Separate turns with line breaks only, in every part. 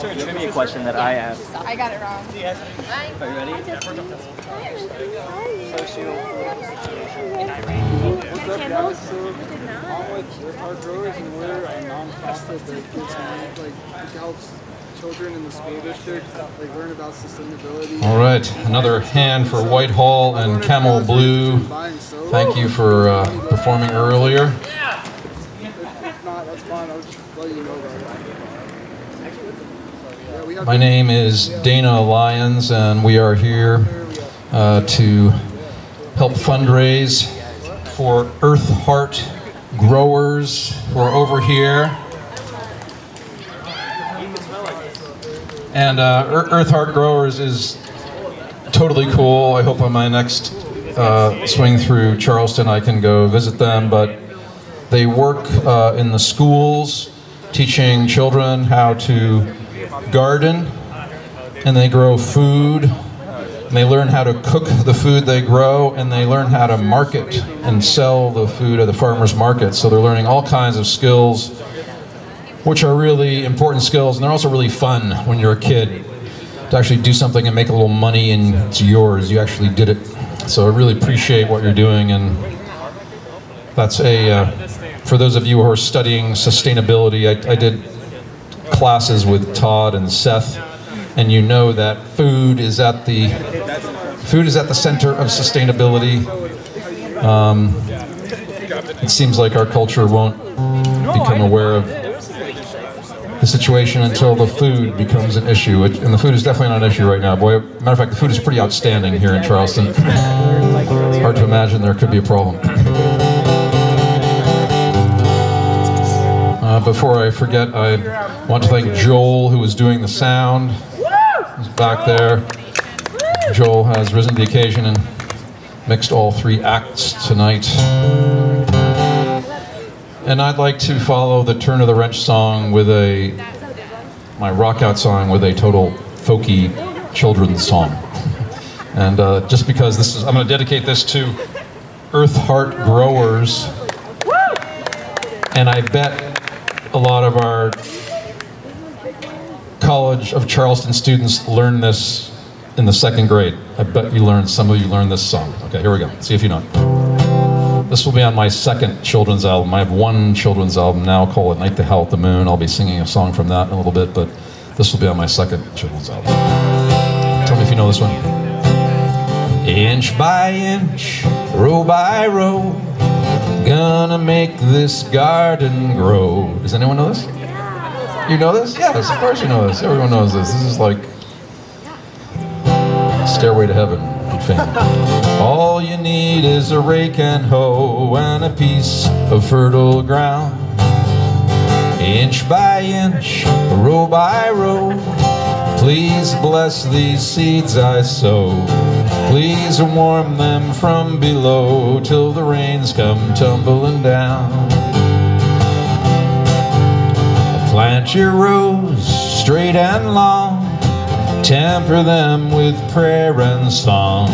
Answer a trivia question that I asked.
I got it wrong.
Are you ready? Socio-political situation in Iran.
What's up, guys? So, I'm with Earth Growers, and we're a nonprofit that gives money, like, helps children in the school district like learn about sustainability.
All right, another hand for Whitehall and Camel Blue. Thank you for uh, performing earlier.
If not, that's fine. I'll just let you know about it. Yeah, we have
My name is Dana Lyons, and we are here uh, to help fundraise for Earth Heart growers who are over here. And uh, Earth Heart Growers is totally cool. I hope on my next uh, swing through Charleston I can go visit them. But they work uh, in the schools teaching children how to garden and they grow food. And they learn how to cook the food they grow and they learn how to market and sell the food at the farmers market. So they're learning all kinds of skills which are really important skills, and they're also really fun when you're a kid to actually do something and make a little money and it's yours. You actually did it. So I really appreciate what you're doing, and that's a uh, for those of you who are studying sustainability. I, I did classes with Todd and Seth, and you know that food is at the food is at the center of sustainability. Um, it seems like our culture won't become aware of the situation until the food becomes an issue. And the food is definitely not an issue right now. Boy, matter of fact, the food is pretty outstanding here in Charleston. Hard to imagine there could be a problem. Uh, before I forget, I want to thank Joel, who is doing the sound. He's back there. Joel has risen to the occasion and mixed all three acts tonight. And I'd like to follow the turn of the wrench song with a my rock out song with a total folky children's song. And uh, just because this is, I'm going to dedicate this to Earth Heart growers. And I bet a lot of our College of Charleston students learned this in the second grade. I bet you learned, some of you learned this song. Okay, here we go. See if you know it. This will be on my second children's album. I have one children's album now called Night to Howl at the Moon. I'll be singing a song from that in a little bit, but this will be on my second children's album. Tell me if you know this one. Inch by inch, row by row, gonna make this garden grow. Does anyone know this? You know this? Yes, of course you know this. Everyone knows this. This is like Stairway to Heaven. All you need is a rake and hoe and a piece of fertile ground. Inch by inch, row by row, please bless these seeds I sow. Please warm them from below till the rains come tumbling down. Plant your rows straight and long. Temper them with prayer and song.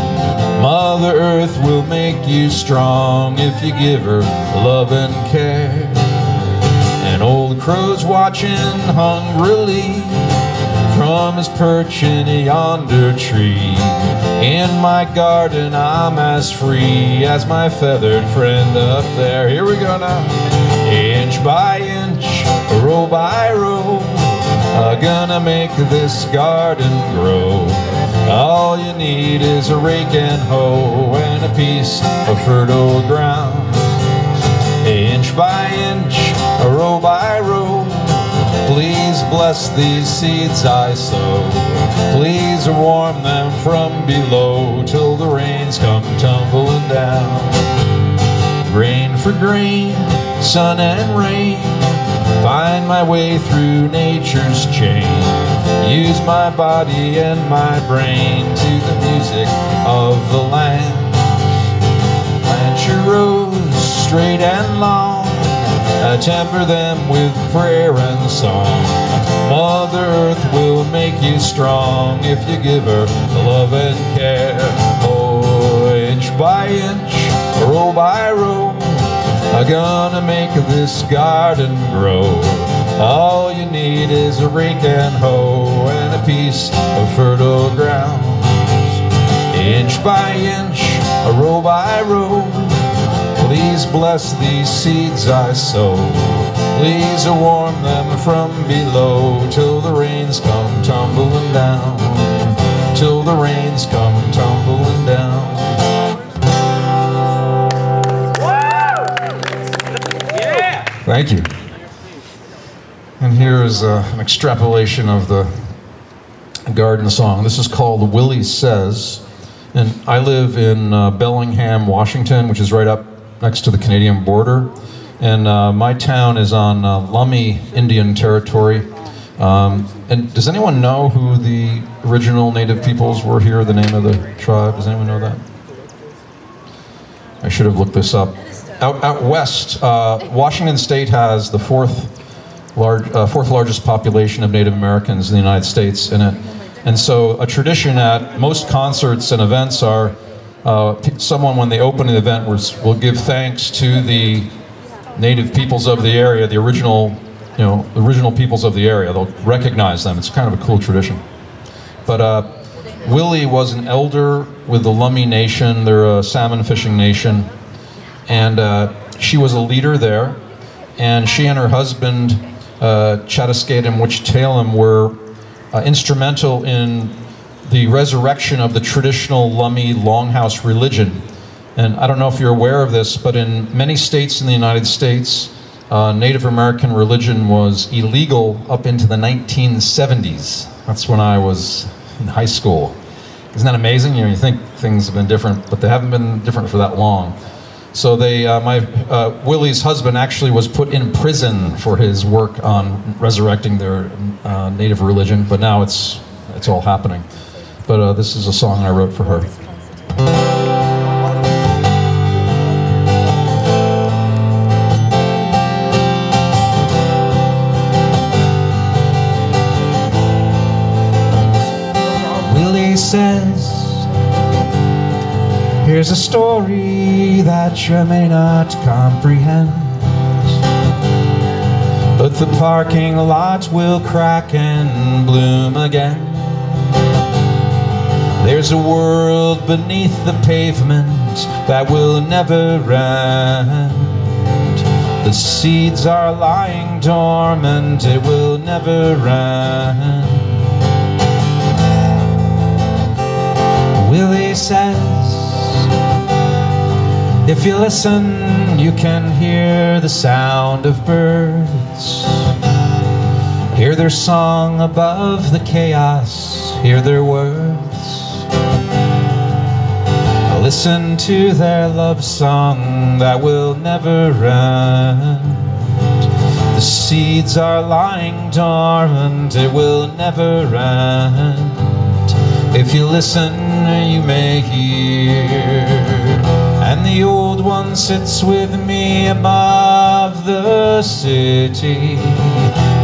Mother Earth will make you strong if you give her love and care. And old crow's watching hungrily from his perch in yonder tree. In my garden I'm as free as my feathered friend up there. Here we go now. Inch by inch, row by row, I'm gonna make this garden grow. All you need is a rake and hoe and a piece of fertile ground. Inch by inch, row by row, please bless these seeds I sow. Please warm them from below till the rains come tumbling down. Grain for grain, sun and rain, find my way through nature's chain. Use my body and my brain to the music of the land. Plant your rows straight and long. I temper them with prayer and song. Mother Earth will make you strong if you give her the love and care. Oh, inch by inch, row by row, I'm gonna make this garden grow. All you need is a rake and hoe and a piece of fertile ground. Inch by inch, row by row, please bless these seeds I sow. Please warm them from below till the rains come tumbling down. Till the rains come tumbling down. Thank you. And here is uh, an extrapolation of the garden song. This is called Willie Says. And I live in uh, Bellingham, Washington, which is right up next to the Canadian border. And uh, my town is on uh, Lummi Indian Territory. Um, and does anyone know who the original native peoples were here, the name of the tribe? Does anyone know that? I should have looked this up. Out, out west, uh, Washington State has the fourth, large, uh, fourth largest population of Native Americans in the United States in it. And so a tradition at most concerts and events are uh, someone, when they open an event, will give thanks to the native peoples of the area, the original, you know, original peoples of the area. They'll recognize them. It's kind of a cool tradition. But uh, Willie was an elder with the Lummi Nation. They're a salmon fishing nation and uh, she was a leader there. And she and her husband, uh, and Wichitalam, were uh, instrumental in the resurrection of the traditional Lummi Longhouse religion. And I don't know if you're aware of this, but in many states in the United States, uh, Native American religion was illegal up into the 1970s. That's when I was in high school. Isn't that amazing? You know, you think things have been different, but they haven't been different for that long. So they, uh, my uh, Willie's husband actually was put in prison for his work on resurrecting their uh, native religion, but now it's it's all happening. But uh, this is a song I wrote for her. Says Here's a story that you may not comprehend. But the parking lot will crack and bloom again. There's a world beneath the pavement that will never end. The seeds are lying dormant, it will never end. Willie says if you listen, you can hear the sound of birds. Hear their song above the chaos, hear their words. Listen to their love song that will never end. The seeds are lying dormant, it will never end. If you listen, you may hear and the old one sits with me above the city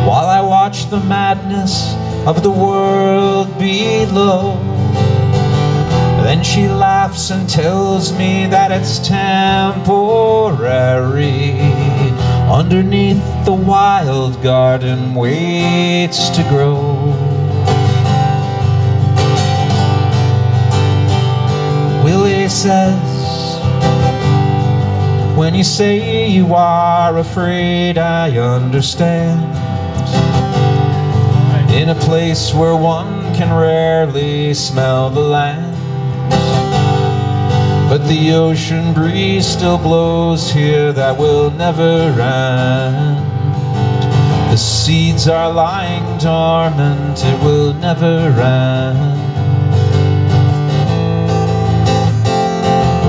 While I watch the madness of the world below Then she laughs and tells me that it's temporary Underneath the wild garden waits to grow Willie says when you say you are afraid, I understand. In a place where one can rarely smell the land. But the ocean breeze still blows here that will never end. The seeds are lying dormant, it will never end.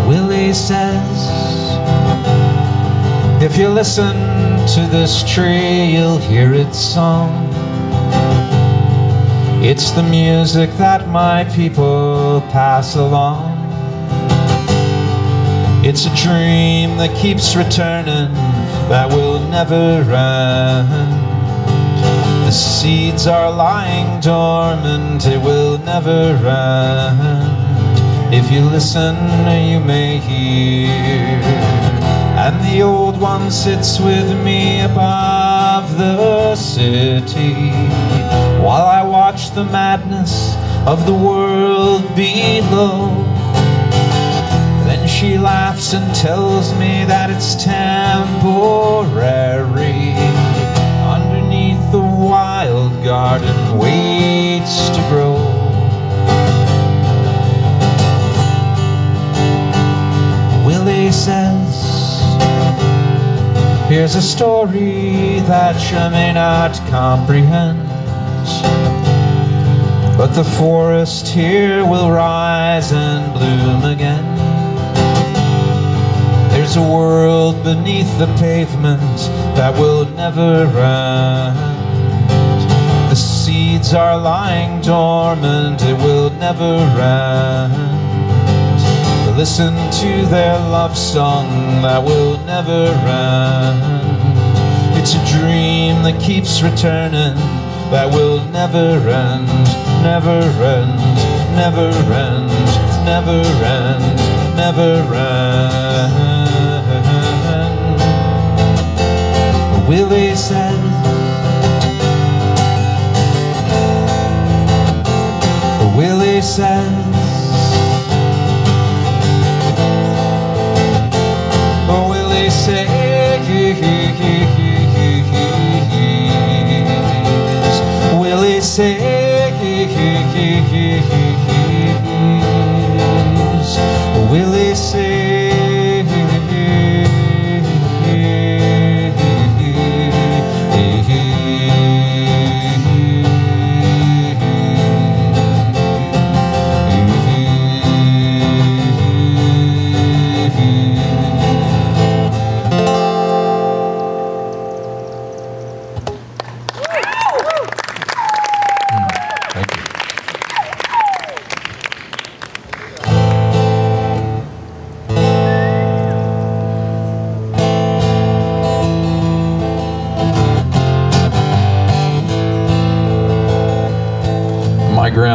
Willie says if you listen to this tree, you'll hear its song. It's the music that my people pass along. It's a dream that keeps returning, that will never end. The seeds are lying dormant, it will never end. If you listen, you may hear and the old one sits with me above the city while I watch the madness of the world below. She laughs and tells me that it's temporary. Underneath the wild garden waits to grow. Willie says, Here's a story that you may not comprehend. But the forest here will rise and bloom again. There's a world beneath the pavement that will never end. The seeds are lying dormant, it will never end. Listen to their love song that will never end. It's a dream that keeps returning, that will never end, never end, never end, never end, never end. Willie said, Willie says,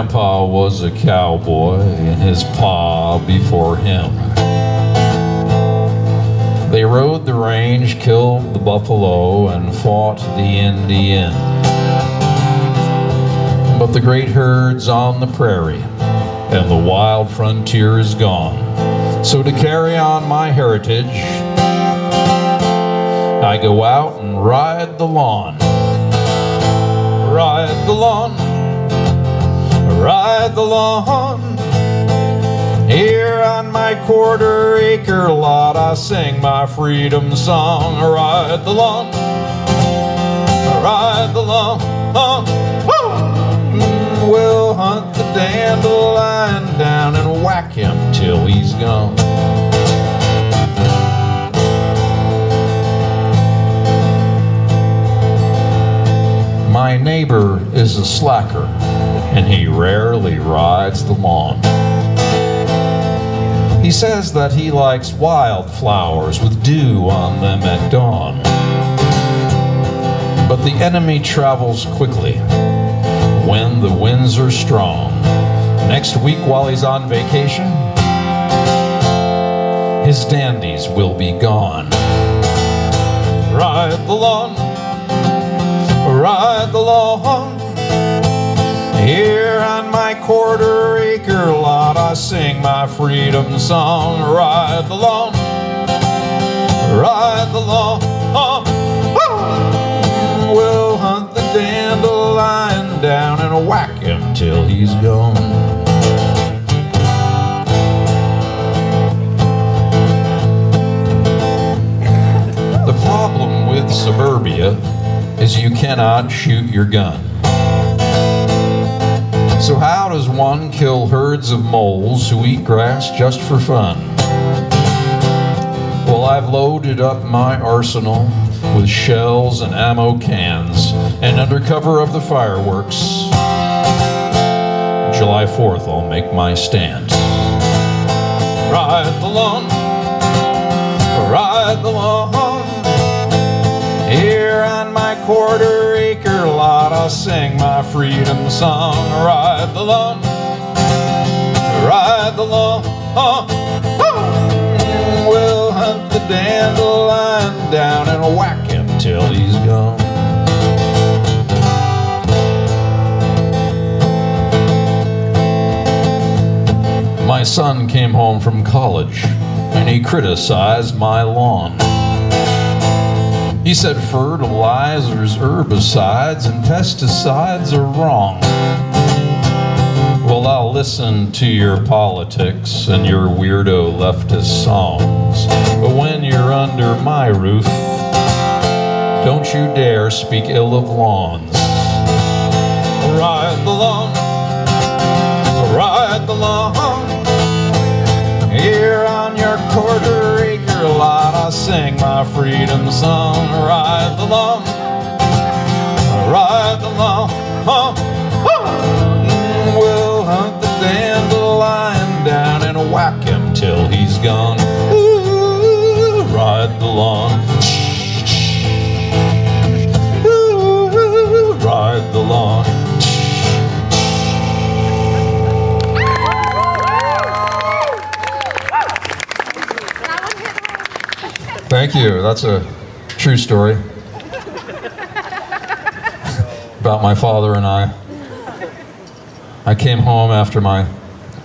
grandpa was a cowboy and his pa before him. They rode the range, killed the buffalo, and fought the Indian. But the great herd's on the prairie, and the wild frontier is gone. So to carry on my heritage, I go out and ride the lawn. Ride the lawn, ride the lawn. Here on my quarter acre lot, I sing my freedom song. Ride the lawn, ride the lawn. Woo! Hmm, we'll hunt the dandelion down and whack him till he's gone. My neighbor is a slacker, and he rarely rides the lawn. He says that he likes wildflowers with dew on them at dawn. But the enemy travels quickly when the winds are strong. Next week, while he's on vacation, his dandies will be gone. Ride the lawn, ride the lawn. Quarter acre lot, I sing my freedom song. Ride the lawn, ride the lawn. Uh, we'll hunt the dandelion down and whack him till he's gone. The problem with suburbia is you cannot shoot your gun. So how does one kill herds of moles who eat grass just for fun? Well, I've loaded up my arsenal with shells and ammo cans, and under cover of the fireworks, July 4th I'll make my stand. Ride the lawn, ride the lawn. Here on my quarter I sing my freedom song. Ride the lawn, ride the lawn. Oh. We'll hunt the dandelion down and whack him till he's gone. My son came home from college and he criticized my lawn. He said fertilizers, herbicides, and pesticides are wrong. Well, I'll listen to your politics and your weirdo leftist songs. But when you're under my roof, don't you dare speak ill of lawns. Ride the lawn, ride the lawn. Here on your quarter acre lot, Sing my freedom song. Ride the lawn, ride the lawn. Huh, huh. We'll hunt the dandelion down and whack him till he's gone. Ooh, ride the lawn. Ride the lawn. Thank you. That's a true story about my father and I. I came home after my, I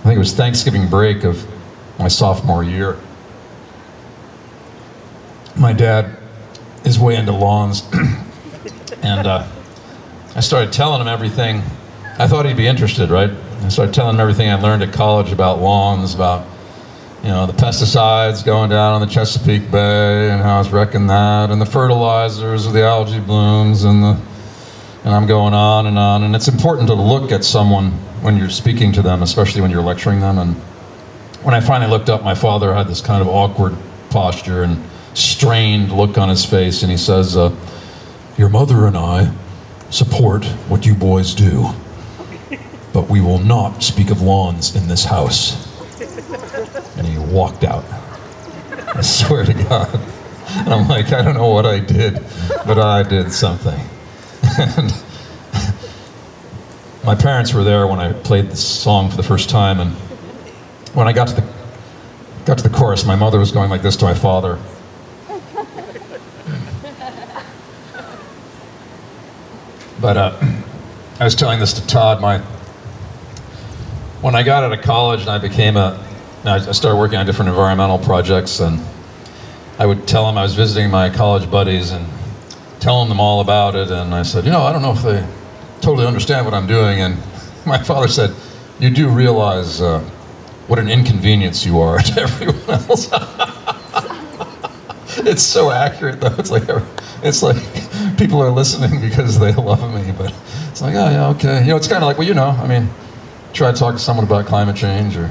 think it was Thanksgiving break of my sophomore year. My dad is way into lawns, and uh, I started telling him everything. I thought he'd be interested, right? I started telling him everything I learned at college about lawns, about you know, the pesticides going down on the Chesapeake Bay and how it's wrecking that, and the fertilizers of the algae blooms, and the, and I'm going on and on. And it's important to look at someone when you're speaking to them, especially when you're lecturing them. And when I finally looked up, my father had this kind of awkward posture and strained look on his face, and he says, uh, "Your mother and I support what you boys do, but we will not speak of lawns in this house." Walked out. I swear to God. And I'm like, I don't know what I did, but I did something. And my parents were there when I played this song for the first time, and when I got to the got to the chorus, my mother was going like this to my father. But uh, I was telling this to Todd. My when I got out of college and I became a I started working on different environmental projects, and I would tell them I was visiting my college buddies and telling them all about it. And I said, you know, I don't know if they totally understand what I'm doing. And my father said, you do realize uh, what an inconvenience you are to everyone else. it's so accurate, though. It's like it's like people are listening because they love me, but it's like, oh yeah, okay. You know, it's kind of like, well, you know, I mean, try to talk to someone about climate change or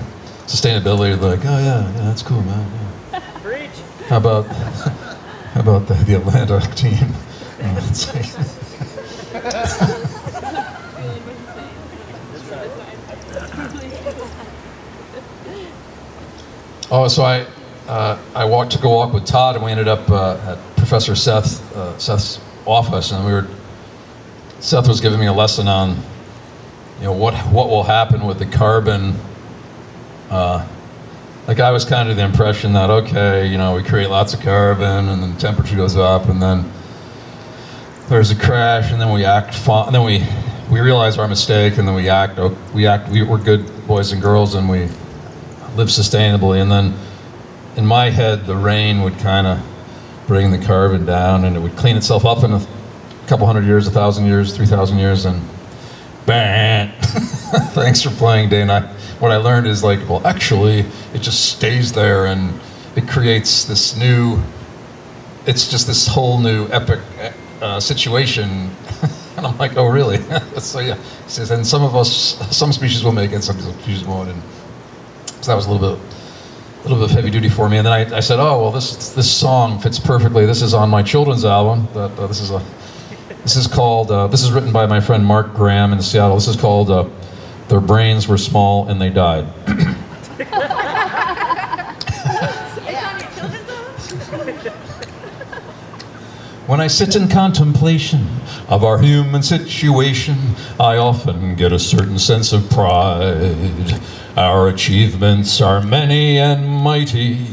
sustainability, they're like, oh yeah, yeah, that's cool, man. Yeah. How about how about the, the Atlanta team? oh, so I uh, I walked to go walk with Todd, and we ended up uh, at Professor Seth uh, Seth's office, and we were Seth was giving me a lesson on you know what what will happen with the carbon uh, like I was kind of the impression that okay, you know, we create lots of carbon, and then the temperature goes up, and then there's a crash, and then we act, and then we we realize our mistake, and then we act, we act, we, we're good boys and girls, and we live sustainably, and then in my head, the rain would kind of bring the carbon down, and it would clean itself up in a couple hundred years, a thousand years, three thousand years, and bang! Thanks for playing, Dana what I learned is like, well, actually, it just stays there and it creates this new, it's just this whole new epic uh, situation. and I'm like, oh, really? so yeah, he says, and some of us, some species will make it, some species won't. And so that was a little bit, a little bit of heavy duty for me. And then I, I said, oh, well, this this song fits perfectly. This is on my children's album. That uh, this is a, this is called, uh, this is written by my friend Mark Graham in Seattle. This is called. Their brains were small and they died. when I sit in contemplation of our human situation, I often get a certain sense of pride. Our achievements are many and mighty.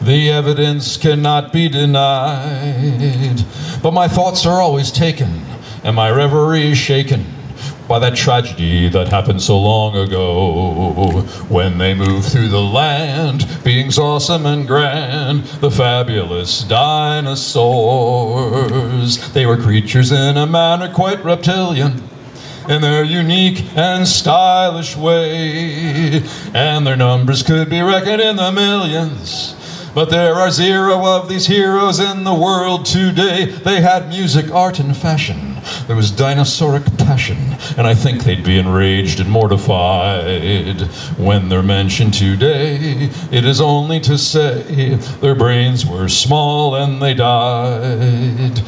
The evidence cannot be denied. But my thoughts are always taken, and my reverie is shaken by that tragedy that happened so long ago. When they moved through the land, beings awesome and grand, the fabulous dinosaurs. They were creatures in a manner quite reptilian in their unique and stylish way. And their numbers could be reckoned in the millions. But there are zero of these heroes in the world today. They had music, art, and fashion. There was dinosauric passion, and I think they'd be enraged and mortified when they're mentioned today. It is only to say their brains were small and they died.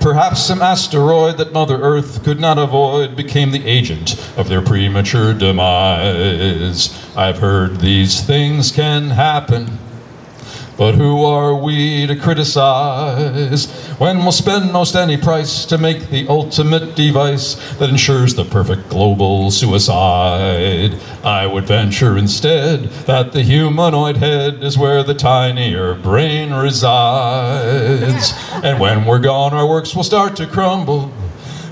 Perhaps some asteroid that Mother Earth could not avoid became the agent of their premature demise. I've heard these things can happen. But who are we to criticize when we'll spend most any price to make the ultimate device that ensures the perfect global suicide? I would venture instead that the humanoid head is where the tinier brain resides. And when we're gone, our works will start to crumble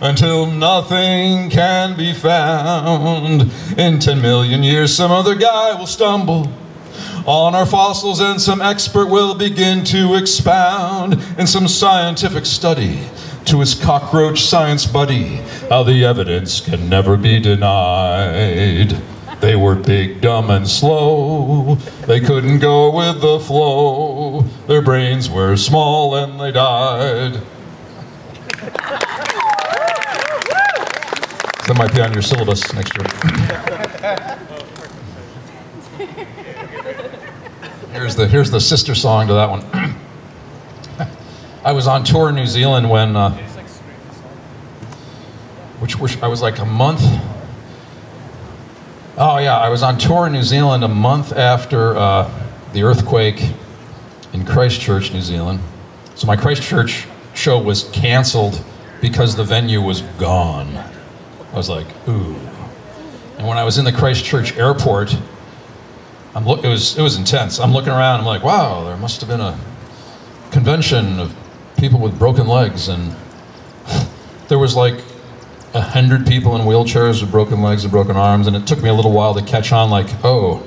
until nothing can be found. In 10 million years, some other guy will stumble on our fossils and some expert will begin to expound in some scientific study to his cockroach science buddy how the evidence can never be denied. They were big, dumb, and slow. They couldn't go with the flow. Their brains were small and they died. That might be on your syllabus next year. Here's the here's the sister song to that one. I was on tour in New Zealand when, uh, which, which I was like a month. Oh yeah, I was on tour in New Zealand a month after uh, the earthquake in Christchurch, New Zealand. So my Christchurch show was canceled because the venue was gone. I was like, ooh. And when I was in the Christchurch airport, I'm it was it was intense. I'm looking around. I'm like, wow, there must have been a convention of people with broken legs, and there was like a hundred people in wheelchairs with broken legs and broken arms, and it took me a little while to catch on. Like, oh,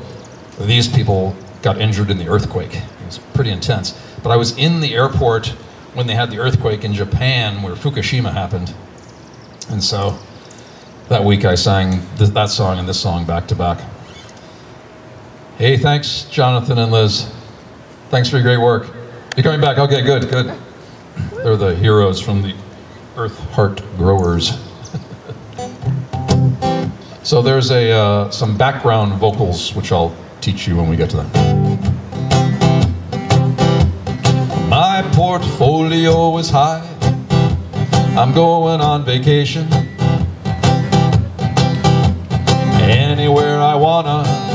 these people got injured in the earthquake. It was pretty intense. But I was in the airport when they had the earthquake in Japan, where Fukushima happened, and so that week I sang th- that song and this song back to back. Hey, thanks, Jonathan and Liz. Thanks for your great work. You're coming back? Okay, good, good. They're the heroes from the Earth Heart Growers. so there's a uh, some background vocals which I'll teach you when we get to them. My portfolio is high. I'm going on vacation. Anywhere I wanna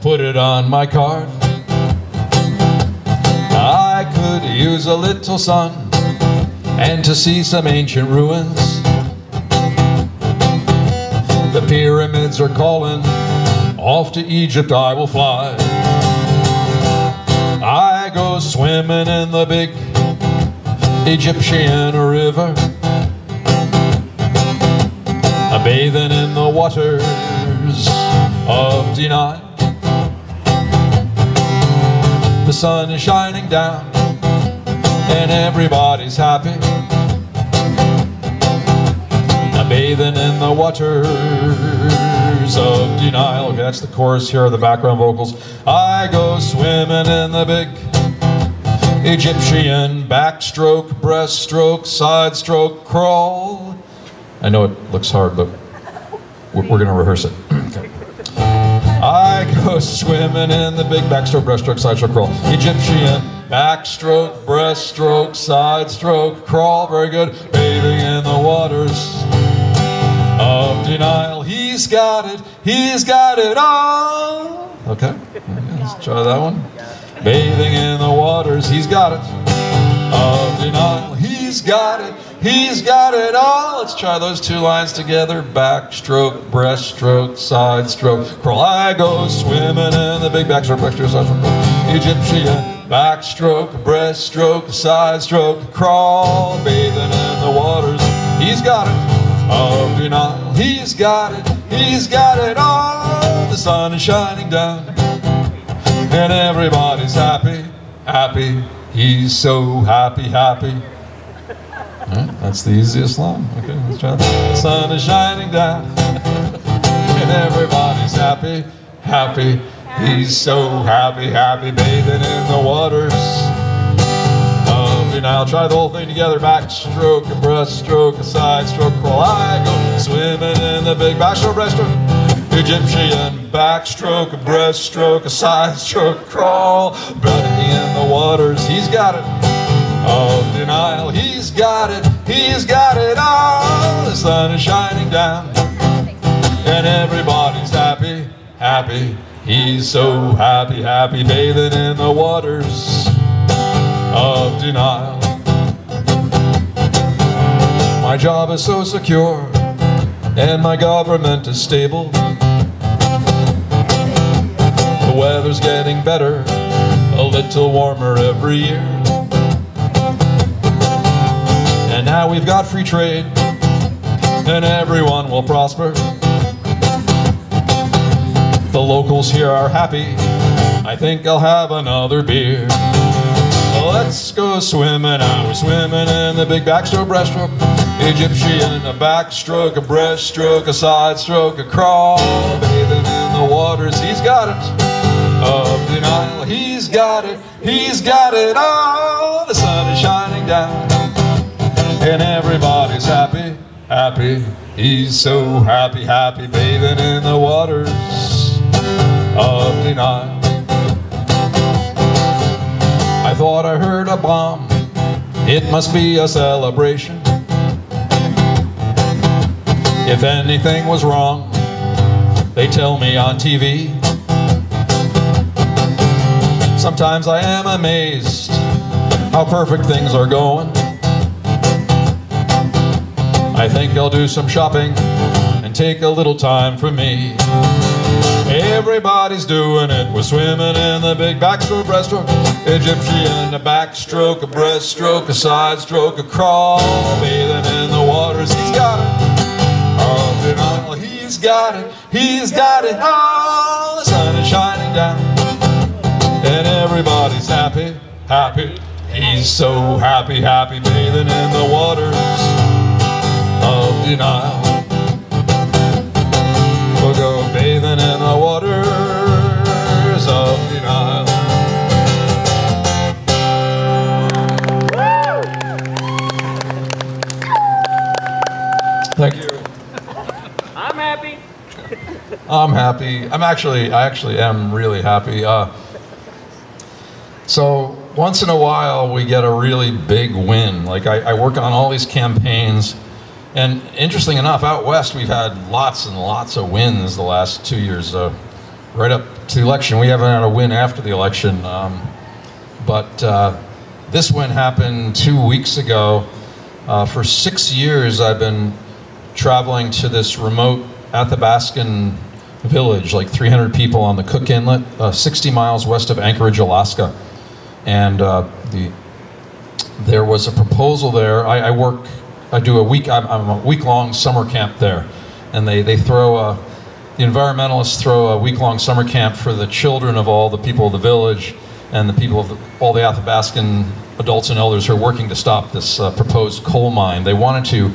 put it on my card. I could use a little sun and to see some ancient ruins. The pyramids are calling, off to Egypt I will fly. I go swimming in the big Egyptian river. I'm Bathing in the waters of denial. Sun is shining down and everybody's happy. I'm bathing in the waters of denial. Okay, that's the chorus. Here are the background vocals. I go swimming in the big Egyptian backstroke, breaststroke, side stroke, crawl. I know it looks hard, but we're, we're going to rehearse it. I go swimming in the big backstroke, breaststroke, side stroke, crawl. Egyptian backstroke, breaststroke, side stroke, crawl. Very good. Bathing in the waters of denial. He's got it. He's got it all. Okay. Let's try that one. Bathing in the waters. He's got it. Of denial. He's got it. He's got it all. Let's try those two lines together. Backstroke, breaststroke, side stroke. Crawl, I go swimming in the big backstroke, breaststroke, side stroke. Egyptian backstroke, breaststroke, side stroke, crawl, bathing in the waters. He's got it Oh, of denial. He's got it, he's got it all. The sun is shining down, and everybody's happy, happy. He's so happy, happy. Right, that's the easiest line. Okay, let's try that. The sun is shining down, and everybody's happy, happy. He's so happy, happy, bathing in the waters. Um, now try the whole thing together. Backstroke, a breaststroke, a side stroke, crawl. I go swimming in the big backstroke, breaststroke. Egyptian backstroke, a breaststroke, a side stroke, crawl. Bathing in the waters. He's got it of denial. He's got it, he's got it all. The sun is shining down, and everybody's happy, happy. He's so happy, happy, bathing in the waters of denial. My job is so secure, and my government is stable. The weather's getting better, a little warmer every year. Now we've got free trade, and everyone will prosper. The locals here are happy. I think I'll have another beer. Let's go swimming. I was swimming in the big backstroke, breaststroke. Egyptian, a backstroke, a breaststroke, a side stroke, a crawl. Bathing in the waters. He's got it. Of denial. He's got it. He's got it all. The sun is shining down. And everybody's happy, happy. He's so happy, happy, bathing in the waters of denial. I thought I heard a bomb. It must be a celebration. If anything was wrong, they tell me on TV. Sometimes I am amazed how perfect things are going. I think I'll do some shopping and take a little time for me. Everybody's doing it. We're swimming in the big backstroke, breaststroke. Egyptian, a backstroke, a breaststroke, a side stroke, a crawl. Bathing in the waters. He's got it. Of denial. He's got it. He's got it all. The sun is shining down. And everybody's happy, happy. He's so happy, happy, bathing in the waters of denial. We'll go bathing in the waters of denial. Thank you.
I'm happy.
I'm happy. I'm actually, I actually am really happy. Uh, so once in a while, we get a really big win. Like I, I work on all these campaigns, and interesting enough, out west we've had lots and lots of wins the last two years. Uh, right up to the election, we haven't had a win after the election, um, but uh, this win happened two weeks ago. Uh, for six years, I've been traveling to this remote Athabascan village, like 300 people on the Cook Inlet, uh, 60 miles west of Anchorage, Alaska. And uh, the there was a proposal there. I, I work, I do a week, I'm, I'm a week-long summer camp there, and they they throw a, the environmentalists throw a week-long summer camp for the children of all the people of the village and the people of the, all the Athabascan adults and elders who are working to stop this uh, proposed coal mine. They wanted to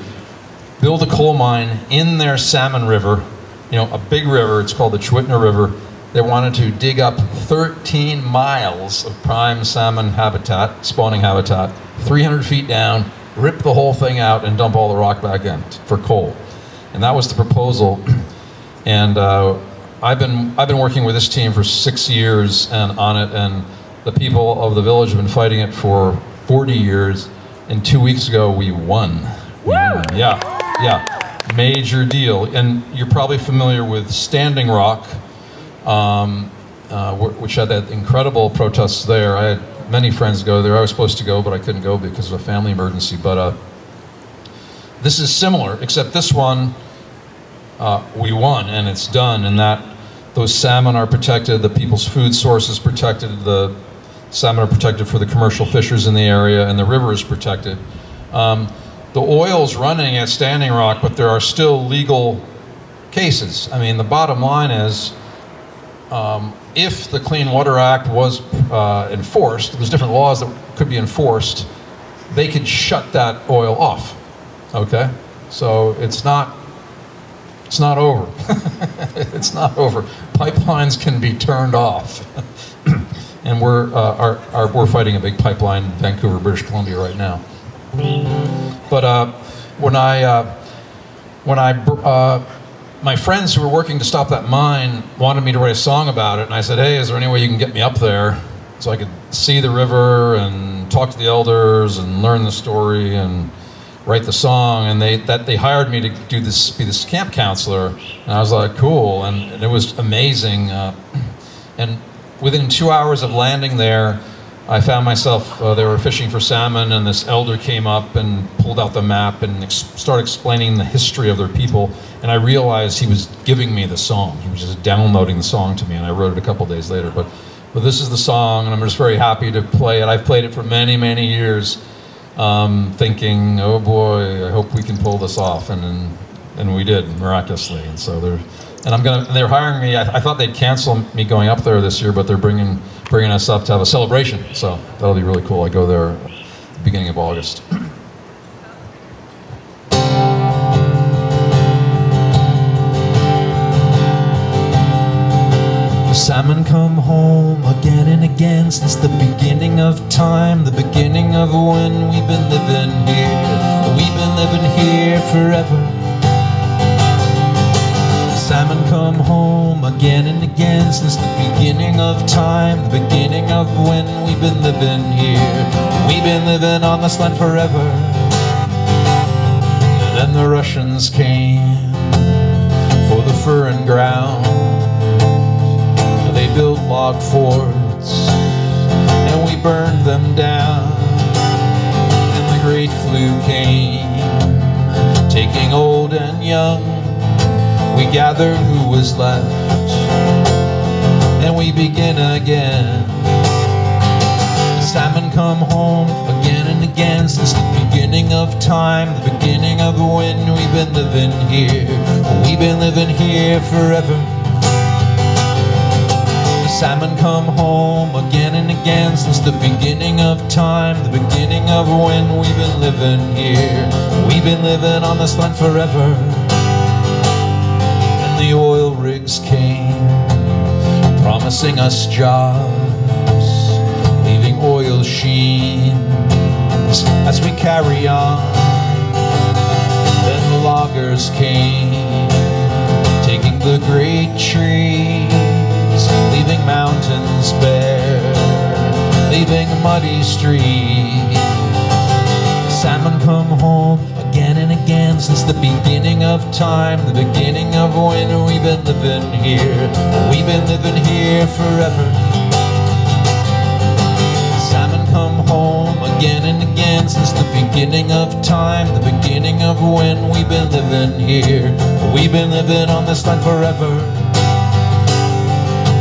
build a coal mine in their salmon river, you know, a big river, it's called the Chuitna River. They wanted to dig up 13 miles of prime salmon habitat, spawning habitat, 300 feet down, rip the whole thing out and dump all the rock back in for coal. And that was the proposal. And uh, I've been I've been working with this team for six years and on it, and the people of the village have been fighting it for 40 years. And two weeks ago, we won. Won. Yeah, yeah, major deal. And you're probably familiar with Standing Rock, um, uh, which had that incredible protests there. I had many friends go there. I was supposed to go, but I couldn't go because of a family emergency. But uh, this is similar, except this one uh, we won and it's done and that those salmon are protected the people's food source is protected the salmon are protected for the commercial fishers in the area, and the river is protected. Um, the oil's running at Standing Rock, but there are still legal cases. I mean, the bottom line is um, if the Clean Water Act was uh, enforced, there's different laws that could be enforced, they could shut that oil off. Okay? So it's not it's not over. it's not over. Pipelines can be turned off. and we're, uh, our, our, we're fighting a big pipeline in Vancouver, British Columbia right now. But uh, when I, uh, when I, uh, my friends who were working to stop that mine wanted me to write a song about it, and I said, hey, is there any way you can get me up there so I could see the river and talk to the elders and learn the story and write the song, and they that they hired me to do this, be this camp counselor, and I was like, cool, and, and it was amazing. Uh, and within two hours of landing there, I found myself uh, they were fishing for salmon, and this elder came up and pulled out the map and ex- started explaining the history of their people. And I realized he was giving me the song. He was just downloading the song to me, and I wrote it a couple days later. But but this is the song, and I'm just very happy to play it. I've played it for many many years um, thinking, "Oh boy, I hope we can pull this off," and and, and we did miraculously. And so they're, and I'm gonna, they're hiring me. I, I, thought they'd cancel me going up there this year, but they're bringing bringing us up to have a celebration. So that'll be really cool. I go there beginning of August. The salmon come home again and again since the beginning of time, the beginning of when we've been living here. We've been living here forever. Salmon come home again and again since the beginning of time, the beginning of when we've been living here. We've been living on this land forever. then the Russians came for the fur and ground They built log forts and we burned them down. And the great flu came, taking old and young. We gathered who was left and we begin again. The salmon come home again and again since the beginning of time, the beginning of when we've been living here. We've been living here forever The salmon come home again and again since the beginning of time, the beginning of when we've been living here. We've been living on this land forever. The oil rigs came, promising us jobs, leaving oil sheens as we carry on. Then the loggers came, taking the great trees, leaving mountains bare, leaving muddy streets. Since the beginning of time, the beginning of when we've been living here. We've been living here forever. Salmon come home again and again since the beginning of time, the beginning of when we've been living here. We've been living on this land forever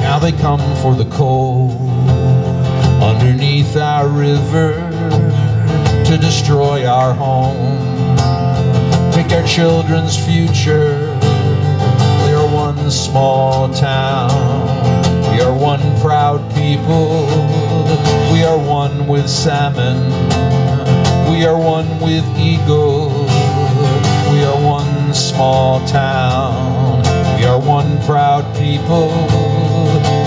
Now they come for the coal underneath our river to destroy our home, children's future. We are one small town, we are one proud people, we are one with salmon, we are one with eagle, we are one small town, we are one proud people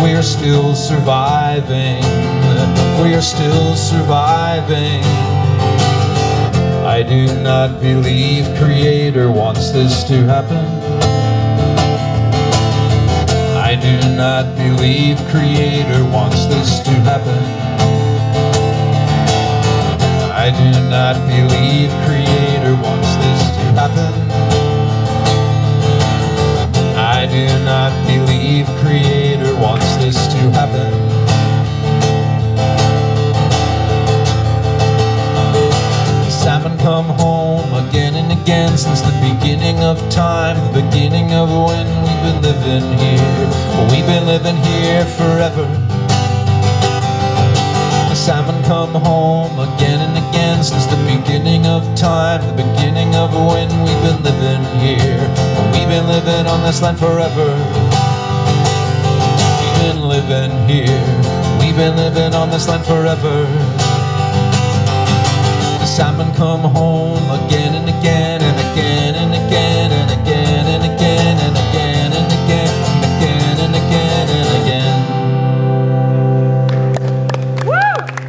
we're still surviving. We are still surviving. I do not believe Creator wants this to happen. I do not believe Creator wants this to happen. I do not believe Creator wants this to happen. I do not believe come home again and again since the beginning of time, the beginning of when we've been living here. We've been living here forever. salmon come home again and again since the beginning of time, the beginning of when we've been living here. We've been living on this land forever. We've been living here. We've been living on this land forever. Salmon come home again